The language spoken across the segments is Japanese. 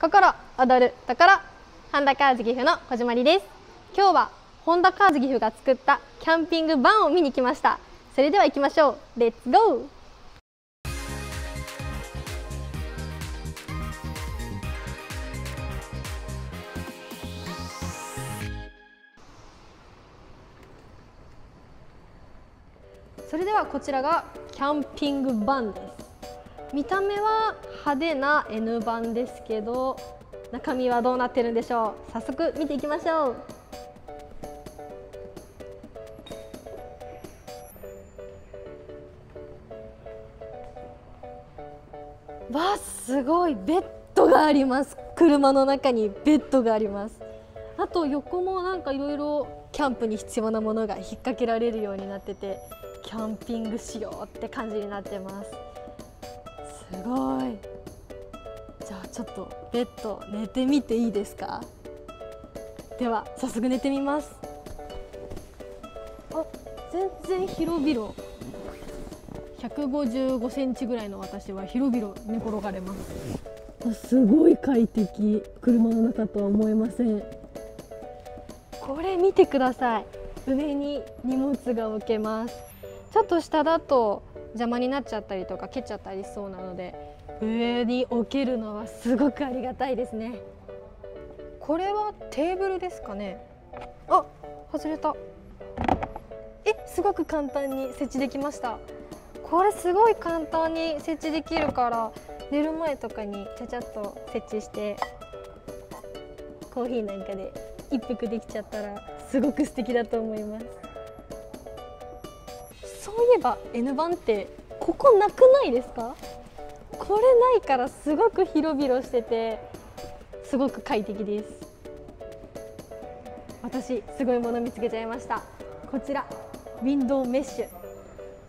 心踊るところハンダカーズ岐阜の小島里です。今日はホンダカーズ岐阜が作ったキャンピングバンを見に来ました。それでは行きましょう。レッツゴーそれではこちらがキャンピングバンです。見た目は派手な N 版ですけど中身はどうなってるんでしょう？早速見ていきましょう。わすごい。ベッドがあります。車の中にベッドがあります。あと横もなんかいろいろキャンプに必要なものが引っ掛けられるようになっててキャンピング仕様って感じになってます。すごい。じゃあちょっとベッド寝てみていいですか？では早速寝てみます。あ全然広々。155センチぐらいの私は広々寝転がれます。すごい快適。車の中とは思えません。これ見てください。上に荷物が置けます。ちょっと下だと邪魔になっちゃったりとか蹴っちゃったりしそうなので上に置けるのはすごくありがたいですね。これはテーブルですかね？あ外れた。えすごく簡単に設置できました。これすごい簡単に設置できるから寝る前とかにちゃちゃっと設置してコーヒーなんかで一服できちゃったらすごく素敵だと思います。いえば N 版ってここなくないですか？これないからすごく広々しててすごく快適です。私すごいもの見つけちゃいました。こちらウィンドウメッシュ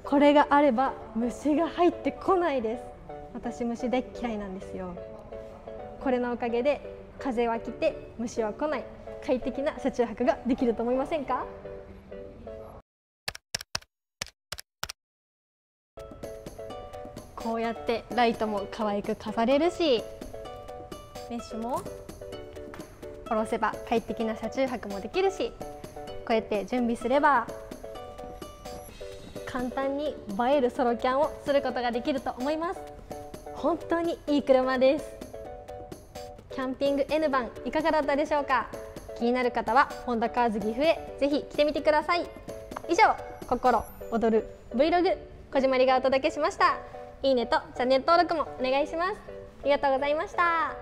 これがあれば虫が入ってこないです。私虫大嫌いなんですよ。これのおかげで風は来て虫は来ない。快適な車中泊ができると思いませんか？こうやってライトも可愛く飾れるしメッシュも下ろせば快適な車中泊もできるしこうやって準備すれば簡単に映えるソロキャンをすることができると思います。本当にいい車です。キャンピング N 版いかがだったでしょうか？気になる方はホンダカーズ岐阜へぜひ来てみてください。以上心踊る Vlog 小島里がお届けしました。いいねとチャンネル登録もお願いします。ありがとうございました。